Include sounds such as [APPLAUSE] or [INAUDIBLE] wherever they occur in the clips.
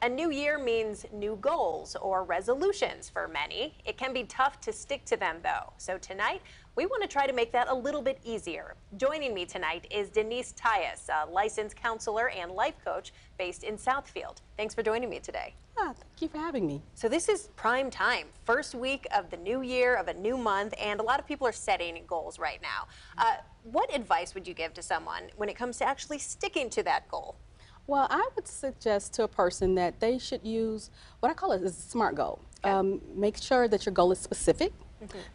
A new year means new goals or resolutions for many. It can be tough to stick to them though. So tonight, we want to try to make that a little bit easier. Joining me tonight is Denise Tyus, a licensed counselor and life coach based in Southfield. Thanks for joining me today. Ah, thank you for having me. So this is prime time, first week of the new year, of a new month, and a lot of people are setting goals right now. Uh, what advice would you give to someone when it comes to actually sticking to that goal? Well, I would suggest to a person that they should use what I call it is a SMART goal. Okay. Um, make sure that your goal is specific.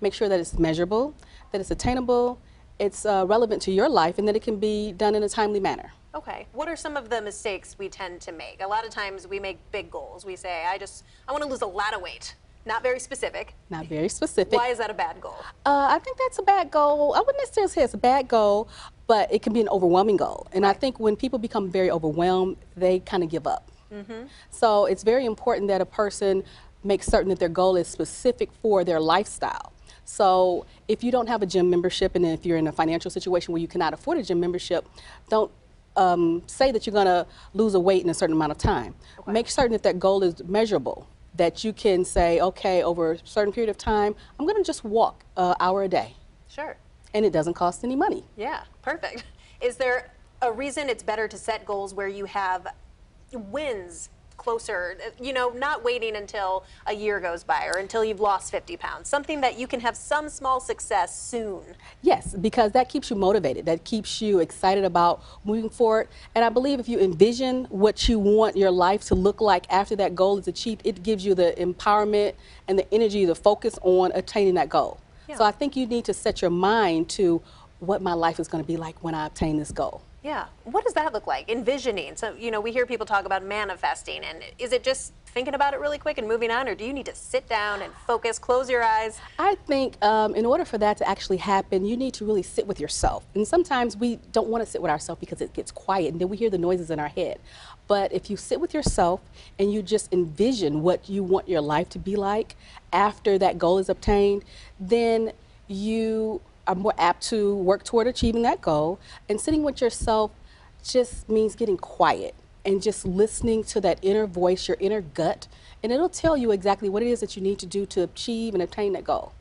Make sure that it's measurable, that it's attainable, it's uh, relevant to your life, and that it can be done in a timely manner. Okay. What are some of the mistakes we tend to make? A lot of times we make big goals. We say, I just, I want to lose a lot of weight. Not very specific. Not very specific. Why is that a bad goal? Uh, I think that's a bad goal. I wouldn't necessarily say it's a bad goal, but it can be an overwhelming goal. And I think when people become very overwhelmed, they kind of give up. So it's very important that a person makes certain that their goal is specific for their lifestyle. So if you don't have a gym membership, and if you're in a financial situation where you cannot afford a gym membership, don't um, say that you're going to lose a weight in a certain amount of time. Make certain that that goal is measurable. That you can say, okay, over a certain period of time, I'm going to just walk an hour a day, Sure. and it doesn't cost any money. Yeah, perfect. [LAUGHS] Is there a reason it's better to set goals where you have wins closer, you know, not waiting until a year goes by or until you've lost 50 pounds, something that you can have some small success soon? Yes, because that keeps you motivated. That keeps you excited about moving forward. And I believe if you envision what you want your life to look like after that goal is achieved, it gives you the empowerment and the energy to focus on attaining that goal. Yeah. So I think you need to set your mind to what my life is going to be like when I obtain this goal. Yeah. What does that look like? Envisioning. So, you know, we hear people talk about manifesting, and is it just thinking about it really quick and moving on, or do you need to sit down and focus, close your eyes? I think um, in order for that to actually happen, you need to really sit with yourself. And sometimes we don't want to sit with ourselves because it gets quiet and then we hear the noises in our head. But if you sit with yourself and you just envision what you want your life to be like after that goal is obtained, then you are more apt to work toward achieving that goal. And sitting with yourself just means getting quiet and just listening to that inner voice, your inner gut, and it'll tell you exactly what it is that you need to do to achieve and obtain that goal.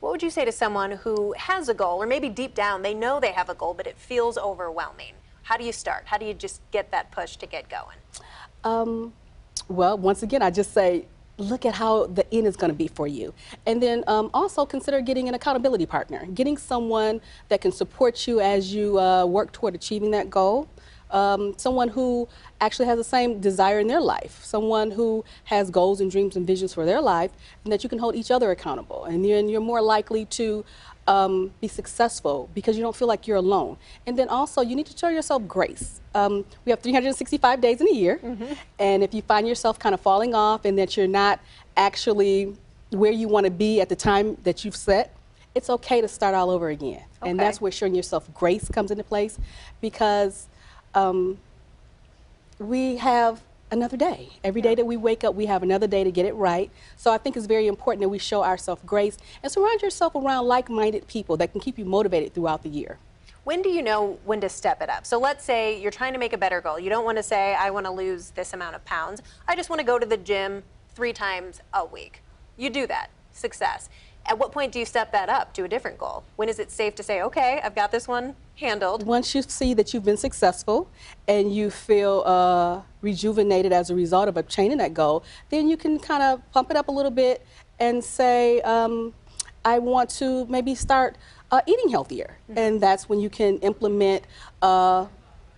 What would you say to someone who has a goal, or maybe deep down they know they have a goal, but it feels overwhelming? How do you start? How do you just get that push to get going? Um, well, once again, I just say, look at how the end is going to be for you. And then um, also consider getting an accountability partner, getting someone that can support you as you uh, work toward achieving that goal. Um, someone who actually has the same desire in their life, someone who has goals and dreams and visions for their life, and that you can hold each other accountable. And then you're more likely to um, be successful because you don't feel like you're alone. And then also, you need to show yourself grace. Um, we have 365 days in a year, and if you find yourself kind of falling off and that you're not actually where you want to be at the time that you've set, it's okay to start all over again. And that's where showing yourself grace comes into place because um, we have another day. Every day that we wake up, we have another day to get it right. So I think it's very important that we show ourselves grace and surround yourself around like minded people that can keep you motivated throughout the year. When do you know when to step it up? So let's say you're trying to make a better goal. You don't want to say, I want to lose this amount of pounds. I just want to go to the gym three times a week. You do that. Success. At what point do you step that up to a different goal? When is it safe to say, okay, I've got this one handled? Once you see that you've been successful and you feel uh, rejuvenated as a result of obtaining that goal, then you can kind of pump it up a little bit and say, um, I want to maybe start uh, eating healthier. And that's when you can implement uh,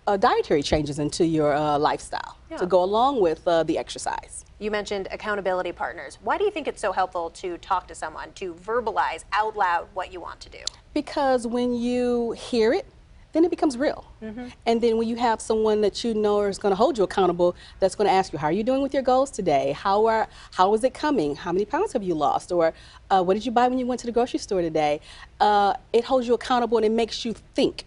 uh, dietary changes into your uh, lifestyle Yeah. to go along with uh, the exercise. You mentioned accountability partners. Why do you think it's so helpful to talk to someone, to verbalize out loud what you want to do? Because when you hear it, then it becomes real. And then when you have someone that you know is going to hold you accountable, that's going to ask you, "How are you doing with your goals today? How are how is it coming? How many pounds have you lost? Or uh, what did you buy when you went to the grocery store today?" Uh, it holds you accountable and it makes you think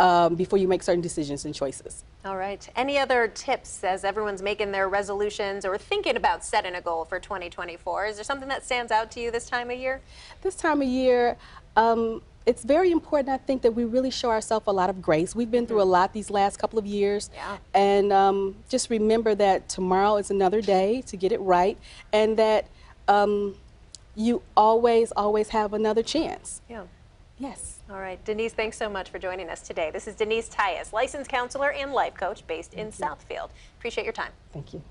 um, before you make certain decisions and choices. All right. Any other tips as everyone's making their resolutions or thinking about setting a goal for 2024? Is there something that stands out to you this time of year? This time of year, um, it's very important, I think, that we really show ourselves a lot of grace. We've been through a lot these last couple of years. Yeah. And um, just remember that tomorrow is another day to get it right, and that um, you always, always have another chance. Yeah. Yes. All right, Denise, thanks so much for joining us today. This is Denise Tyus, licensed counselor and life coach based in Southfield. Appreciate your time. Thank you.